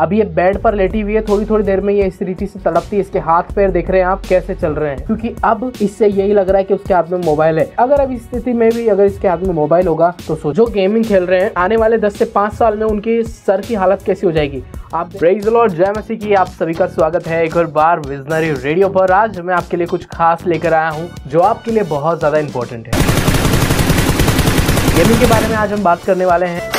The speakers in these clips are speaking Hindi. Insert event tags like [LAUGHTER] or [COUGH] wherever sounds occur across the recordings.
अब ये बेड पर लेटी हुई है थोड़ी थोड़ी देर में ये इस रीति से तड़पती है, इसके हाथ पैर देख रहे हैं आप कैसे चल रहे हैं। क्योंकि अब इससे यही लग रहा है कि उसके हाथ में मोबाइल है। अगर अब इस स्थिति में भी अगर इसके हाथ में मोबाइल होगा तो सोचो गेमिंग खेल रहे हैं। आने वाले 10 से 5 साल में उनकी सर की हालत कैसी हो जाएगी? आप प्रेज लॉर्ड जय मसी की आप सभी का स्वागत है एक और बार विजनरी रेडियो पर। आज मैं आपके लिए कुछ खास लेकर आया हूँ, जो आपके लिए बहुत ज़्यादा इंपॉर्टेंट है। गेमिंग के बारे में आज हम बात करने वाले हैं।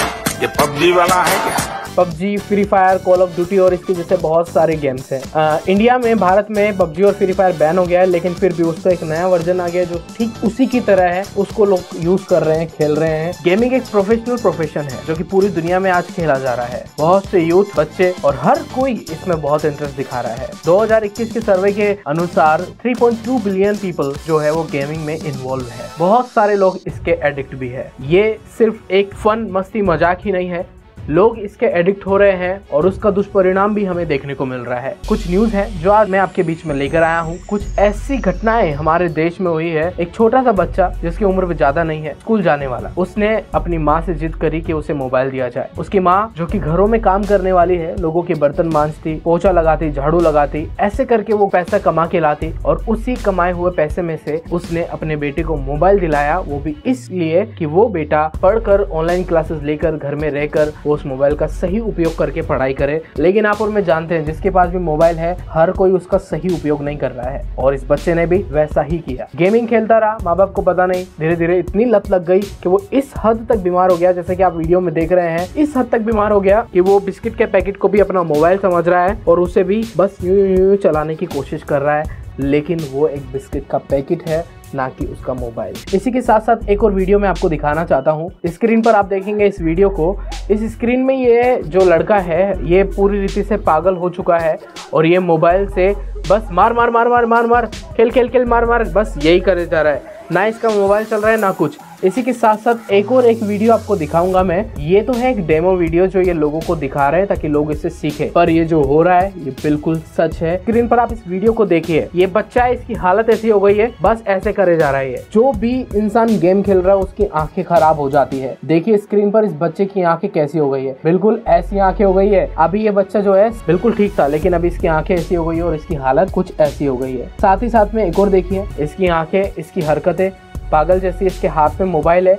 ये पबजी वाला है क्या? PUBG free fire call of duty और इसके जैसे बहुत सारे गेम्स हैं। इंडिया में, भारत में पबजी और फ्री फायर बैन हो गया है, लेकिन फिर भी उसका एक नया वर्जन आ गया जो ठीक उसी की तरह है, उसको लोग यूज़ कर रहे हैं, खेल रहे हैं। गेमिंग एक प्रोफेशनल प्रोफेशन है, जो कि पूरी दुनिया में आज खेला जा रहा है। बहुत से यूथ बच्चे और हर कोई इसमें बहुत इंटरेस्ट दिखा रहा है। 2021 के सर्वे के अनुसार 3.2 बिलियन पीपल जो है वो गेमिंग में इन्वॉल्व है। बहुत सारे लोग इसके एडिक्ट भी है। ये सिर्फ़ एक फन मस्ती मज़ाक ही नहीं है। लोग इसके एडिक्ट हो रहे हैं और उसका दुष्परिणाम भी हमें देखने को मिल रहा है। कुछ न्यूज़ है जो आज मैं आपके बीच में लेकर आया हूँ। कुछ ऐसी घटनाएँ हमारे देश में हुई है। एक छोटा सा बच्चा जिसकी उम्र ज़्यादा नहीं है, स्कूल जाने वाला। उसने अपनी माँ से जिद करी कि उसे मोबाइल दिया जाए। उसकी माँ, जो कि घरों में काम करने वाली है, लोगों के बर्तन मांजती पोचा लगाती, झाड़ू लगाती, ऐसे करके वो पैसा कमा के लाती और उसी कमाए हुए पैसे में से उसने अपने बेटे को मोबाइल दिलाया। वो भी इसलिए कि वो बेटा पढ़कर ऑनलाइन क्लासेस लेकर, घर में रहकर, वो उस मोबाइल का सही उपयोग करके पढ़ाई करे। लेकिन आप और मैं जानते हैं, जिसके पास भी मोबाइल है, हर कोई उसका सही उपयोग नहीं कर रहा है। और इस बच्चे ने भी वैसा ही किया। गेमिंग खेलता रहा माँ बाप को पता नहीं। धीरे धीरे इतनी लत लग गई कि वो इस हद तक बीमार हो गया, जैसे कि आप वीडियो में देख रहे हैं। इस हद तक बीमार हो गया कि वो बिस्किट के पैकेट को भी अपना मोबाइल समझ रहा है और उसे भी बस यूँ यूँ चलाने की कोशिश कर रहा है। लेकिन वो एक बिस्किट का पैकेट है, ना कि उसका मोबाइल। इसी के साथ साथ एक और वीडियो मैं आपको दिखाना चाहता हूँ। स्क्रीन पर आप देखेंगे इस वीडियो को। इस स्क्रीन में ये जो लड़का है, ये पूरी रीति से पागल हो चुका है और ये मोबाइल से बस मार मार मार मार मार मार, खेल खेल खेल, मार मार, बस यही करे जा रहा है। ना इसका मोबाइल चल रहा है, ना कुछ। इसी के साथ साथ एक और एक वीडियो आपको दिखाऊँगा मैं। ये तो है एक डेमो वीडियो जो ये लोगों को दिखा रहे हैं ताकि लोग इससे सीखे। पर ये जो हो रहा है, ये बिल्कुल सच है। स्क्रीन पर आप इस वीडियो को देखिए। ये बच्चा है, इसकी हालत ऐसी हो गई है, बस ऐसे करे जा रहा है जो भी इंसान गेम खेल रहा है, उसकी आँखें खराब हो जाती है। देखिए स्क्रीन पर इस बच्चे की आँखें कैसी हो गई है। बिल्कुल ऐसी आँखें हो गई है। अभी ये बच्चा जो है, बिल्कुल ठीक था, लेकिन अभी इसकी आँखें ऐसी हो गई है और इसकी हालत कुछ ऐसी हो गई है। साथ ही साथ में एक और देखिए, इसकी आँखें, इसकी हरकतें पागल जैसी इसके हाथ में मोबाइल है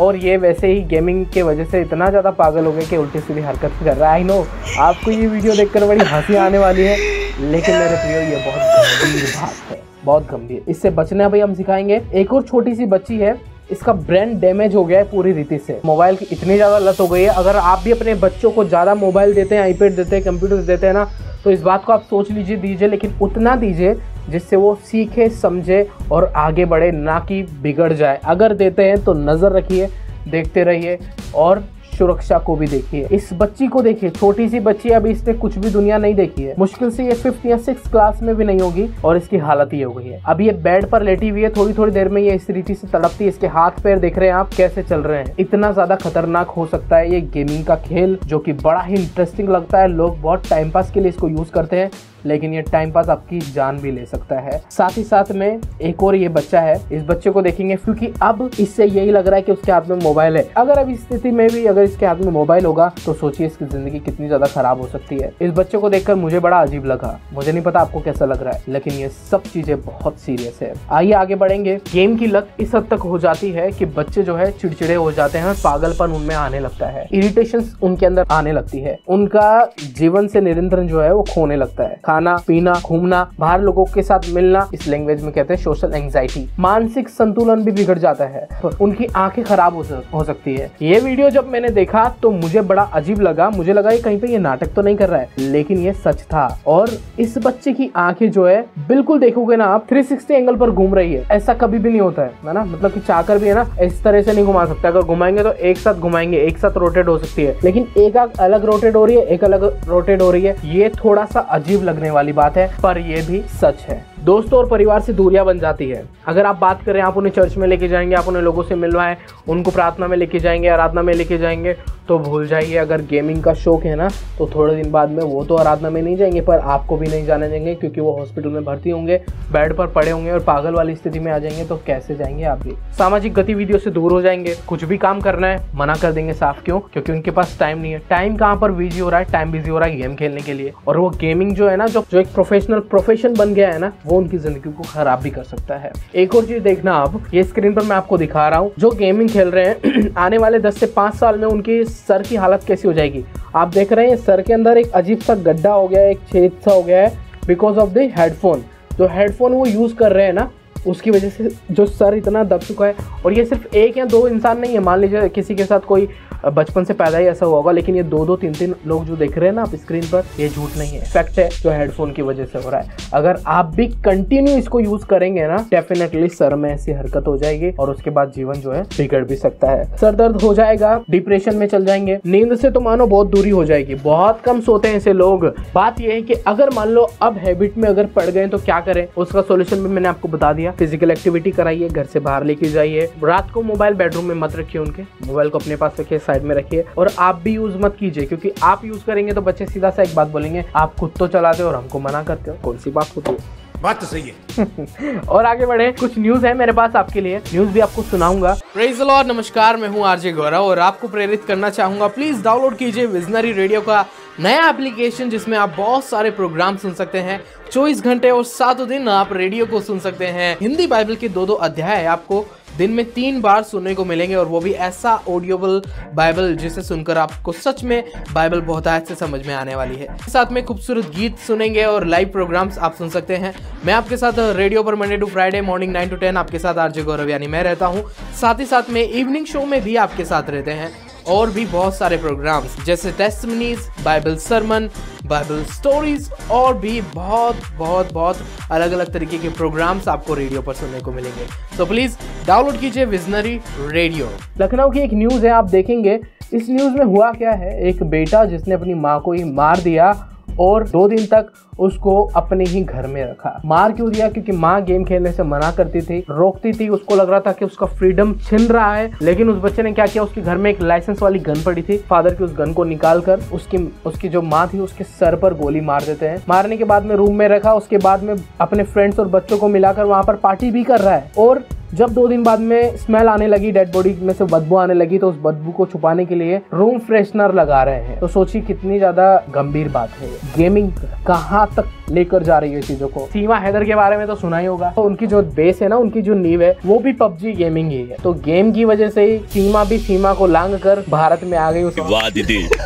और ये वैसे ही गेमिंग के वजह से इतना ज़्यादा पागल हो गए कि उल्टी सीधी हरकत कर रहा है। आई नो आपको ये वीडियो देखकर बड़ी हँसी आने वाली है, लेकिन मेरे प्रियो, ये बहुत गंभीर बात है, बहुत गंभीर। इससे बचना भाई हम सिखाएँगे। एक और छोटी सी बच्ची है, इसका ब्रेन डैमेज हो गया है पूरी रीति से। मोबाइल की इतनी ज़्यादा लत हो गई है। अगर आप भी अपने बच्चों को ज़्यादा मोबाइल देते हैं आईपैड देते हैं कंप्यूटर देते हैं ना तो इस बात को आप सोच लीजिए, दीजिए, लेकिन उतना दीजिए जिससे वो सीखे, समझे और आगे बढ़े, ना कि बिगड़ जाए। अगर देते हैं तो नज़र रखिए, देखते रहिए और सुरक्षा को भी देखिए। इस बच्ची को देखिए, छोटी सी बच्ची, अभी इसने कुछ भी दुनिया नहीं देखी है। मुश्किल से ये फिफ्थ या सिक्स क्लास में भी नहीं होगी और इसकी हालत ही हो गई है। अब ये बेड पर लेटी हुई है थोड़ी थोड़ी देर में ये इस रीति से तड़पती है, इसके हाथ पैर देख रहे हैं आप कैसे चल रहे हैं। इतना ज़्यादा खतरनाक हो सकता है ये गेमिंग का खेल, जो की बड़ा ही इंटरेस्टिंग लगता है। लोग बहुत टाइम पास के लिए इसको यूज़ करते हैं। लेकिन ये टाइम पास आपकी जान भी ले सकता है। साथ ही साथ में एक और ये बच्चा है, इस बच्चे को देखेंगे, क्योंकि अब इससे यही लग रहा है कि उसके हाथ में मोबाइल है। अगर अब इस स्थिति में भी अगर इसके हाथ में मोबाइल होगा तो सोचिए इसकी ज़िंदगी कितनी ज़्यादा खराब हो सकती है। इस बच्चे को देखकर मुझे बड़ा अजीब लगा। मुझे नहीं पता आपको कैसा लग रहा है, लेकिन ये सब चीज़ें बहुत सीरियस है। आइए आगे बढ़ेंगे। गेम की लत इस हद तक हो जाती है कि बच्चे जो है चिड़चिड़े हो जाते हैं, पागलपन उनमें आने लगता है। इरिटेशन उनके अंदर आने लगती है। उनका जीवन से निरंतर जो है वो खोने लगता है। खाना पीना घूमना बाहर लोगों के साथ मिलना इस लैंग्वेज में कहते हैं सोशल एंग्जाइटी मानसिक संतुलन भी बिगड़ जाता है उनकी आँखें खराब हो, सकती है। ये वीडियो जब मैंने देखा तो मुझे बड़ा अजीब लगा। मुझे लगा ये कहीं पे ये नाटक तो नहीं कर रहा है लेकिन ये सच था। और इस बच्चे की आँखें जो है बिल्कुल देखोगे ना आप 360 एंगल पर घूम रही है। ऐसा कभी भी नहीं होता है ना? मतलब कि चाकर भी है ना इस तरह से नहीं घुमा सकते। अगर घुमाएँगे तो एक साथ घुमाएँगे एक साथ रोटेट हो सकती है। लेकिन एक आँख अलग रोटेट हो रही है एक अलग रोटेट हो रही है। ये थोड़ा सा अजीब लगने वाली बात है पर यह भी सच है। दोस्तों और परिवार से दूरियाँ बन जाती है। अगर आप बात करें, आप उन्हें चर्च में लेके जाएँगे, आप उन्हें लोगों से मिलवाएँ, उनको प्रार्थना में लेके जाएँगे, आराधना में लेके जाएँगे तो भूल जाइए, अगर गेमिंग का शौक है ना तो थोड़े दिन बाद में वो तो आराधना में नहीं जाएँगे, पर आपको भी नहीं जाने देंगे, क्योंकि वो हॉस्पिटल में भर्ती होंगे बेड पर पड़े होंगे और पागल वाली स्थिति में आ जाएँगे तो कैसे जाएँगे आप भी? सामाजिक गतिविधियों से दूर हो जाएँगे, कुछ भी काम करना है, मना कर देंगे साफ़ क्यों? क्योंकि उनके पास टाइम नहीं है। टाइम कहाँ पर बिज़ी हो रहा है? टाइम बिज़ी हो रहा है गेम खेलने के लिए। और वो गेमिंग जो है ना, जो जो एक प्रोफेशनल प्रोफेशन बन गया है ना वो उनकी ज़िंदगी को खराब भी कर सकता है। एक और चीज़ देखना आप, ये स्क्रीन पर मैं आपको दिखा रहा हूँ, जो गेमिंग खेल रहे हैं, [CLEARS THROAT] आने वाले दस से पाँच साल में उनकी सर की हालत कैसी हो जाएगी? आप देख रहे हैं, सर के अंदर एक अजीब सा गड्ढा हो गया है, एक छेद सा हो गया है बिकॉज़ ऑफ़ द हेडफोन जो हेडफोन वो यूज़ कर रहे हैं ना उसकी वजह से जो सर इतना दब चुका है और ये सिर्फ़ एक या दो इंसान नहीं है। मान लीजिए किसी के साथ कोई बचपन से पैदा ही ऐसा हुआ होगा, लेकिन ये दो दो, तीन तीन लोग जो देख रहे हैं ना आप स्क्रीन पर, ये झूठ नहीं है। फैक्ट है, जो हेडफोन की वजह से हो रहा है। अगर आप भी कंटिन्यू इसको यूज़ करेंगे ना डेफिनेटली सर में ऐसी हरकत हो जाएगी और उसके बाद जीवन जो है बिगड़ भी सकता है। सर दर्द हो जाएगा डिप्रेशन में चल जाएँगे। नींद से तो मानो बहुत दूरी हो जाएगी, बहुत कम सोते हैं ऐसे लोग। बात यह है कि अगर मान लो अब हैबिट में अगर पड़ गए तो क्या करें? उसका सोल्यूशन भी मैंने आपको बता दिया। फ़िज़िकल एक्टिविटी कराइए घर से बाहर लेके जाइए। रात को मोबाइल बेडरूम में मत रखिए उनके। मोबाइल को अपने पास रखिए साइड में रखिए। और और आप भी यूज़ मत कीजिए क्योंकि आप यूज़ करेंगे तो बच्चे सीधा सा एक बात बोलेंगे आप खुद तो चलाते हो और हमको मना करते हो। कौन सी बात होती है? बात तो सही है। [LAUGHS] और आगे बढ़े कुछ न्यूज़ है मेरे पास आपके लिए। न्यूज़ भी आपको सुनाऊँगा। प्रेज लॉर्ड नमस्कार मैं हूँ आरजे गौरव और आपको प्रेरित करना चाहूँगा प्लीज़ डाउनलोड कीजिए विजनरी रेडियो का नया एप्लीकेशन जिसमें आप बहुत सारे प्रोग्राम सुन सकते हैं, चौबीस घंटे और सातों दिन आप रेडियो को सुन सकते हैं। हिंदी बाइबल के दो दो अध्याय आपको दिन में तीन बार सुनने को मिलेंगे और वो भी ऐसा ऑडियोबल बाइबल जिसे सुनकर आपको सच में बाइबल बहुत से समझ में आने वाली है। साथ में खूबसूरत गीत सुनेंगे और लाइव प्रोग्राम्स आप सुन सकते हैं। मैं आपके साथ रेडियो पर Monday to Friday morning nine to ten आपके साथ आरजे गौरव यानी मैं रहता हूँ। साथ ही साथ में इवनिंग शो में भी आपके साथ रहते हैं। और भी बहुत सारे प्रोग्राम्स जैसे testimonies Bible sermon Bible stories और भी बहुत बहुत बहुत अलग अलग तरीके के प्रोग्राम्स आपको रेडियो पर सुनने को मिलेंगे। तो प्लीज़ डाउनलोड कीजिए विजनरी रेडियो लखनऊ की एक न्यूज़ है, आप देखेंगे। इस न्यूज़ में हुआ क्या है? एक बेटा जिसने अपनी माँ को ही मार दिया और दो दिन तक उसको अपने ही घर में रखा। मार क्यों दिया? क्योंकि माँ गेम खेलने से मना करती थी, रोकती थी। उसको लग रहा था कि उसका फ्रीडम छिन रहा है। लेकिन उस बच्चे ने क्या किया? उसके घर में एक लाइसेंस वाली गन पड़ी थी। फादर की उस गन को निकाल कर उसकी उसकी जो माँ थी, उसके सर पर गोली मार देते हैं। मारने के बाद में रूम में रखा। उसके बाद में अपने फ्रेंड्स और बच्चों को मिलाकर वहाँ पर पार्टी भी कर रहा है। और जब दो दिन बाद में स्मेल आने लगी डेड बॉडी में से बदबू आने लगी तो उस बदबू को छुपाने के लिए रूम फ्रेशनर लगा रहे हैं। तो सोचिए कितनी ज़्यादा गंभीर बात है गेमिंग कहाँ तक लेकर जा रही है चीज़ों को? सीमा हैदर के बारे में तो सुना ही होगा। तो उनकी जो बेस है ना उनकी जो नींव है वो भी पबजी गेमिंग ही है। तो गेम की वजह से ही सीमा भी सीमा को लांग कर भारत में आ गई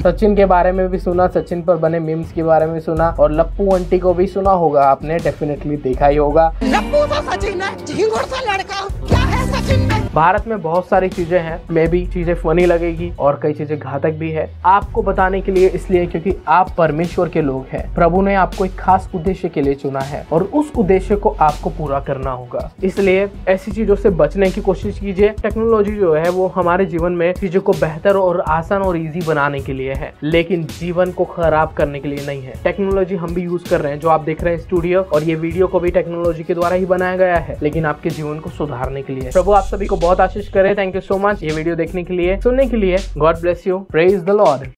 सचिन के बारे में भी सुना सचिन पर बने मीम्स के बारे में सुना और लप्पू आंटी को भी सुना होगा। आपने डेफिनेटली देखा ही होगा। लप्पू तो सचिन है सा लड़का। क्या है सचिन में भारत में बहुत सारी चीज़ें हैं। मे भी चीज़ें फनी लगेगी और कई चीज़ें घातक भी है। आपको बताने के लिए इसलिए क्योंकि आप परमेश्वर के लोग हैं। प्रभु ने आपको एक खास उद्देश्य के लिए चुना है और उस उद्देश्य को आपको पूरा करना होगा। इसलिए ऐसी चीज़ों से बचने की कोशिश कीजिए। टेक्नोलॉजी जो है वो हमारे जीवन में चीज़ों को बेहतर और आसान और इजी बनाने के लिए है, लेकिन जीवन को खराब करने के लिए नहीं है। टेक्नोलॉजी हम भी यूज़ कर रहे हैं, जो आप देख रहे हैं स्टूडियो और ये वीडियो को भी टेक्नोलॉजी के द्वारा ही बनाया गया है, लेकिन आपके जीवन को सुधारने के लिए। प्रभु आप सभी को बहुत आशीष करें। थैंक यू सो मच ये वीडियो देखने के लिए। सुनने के लिए God bless you praise the Lord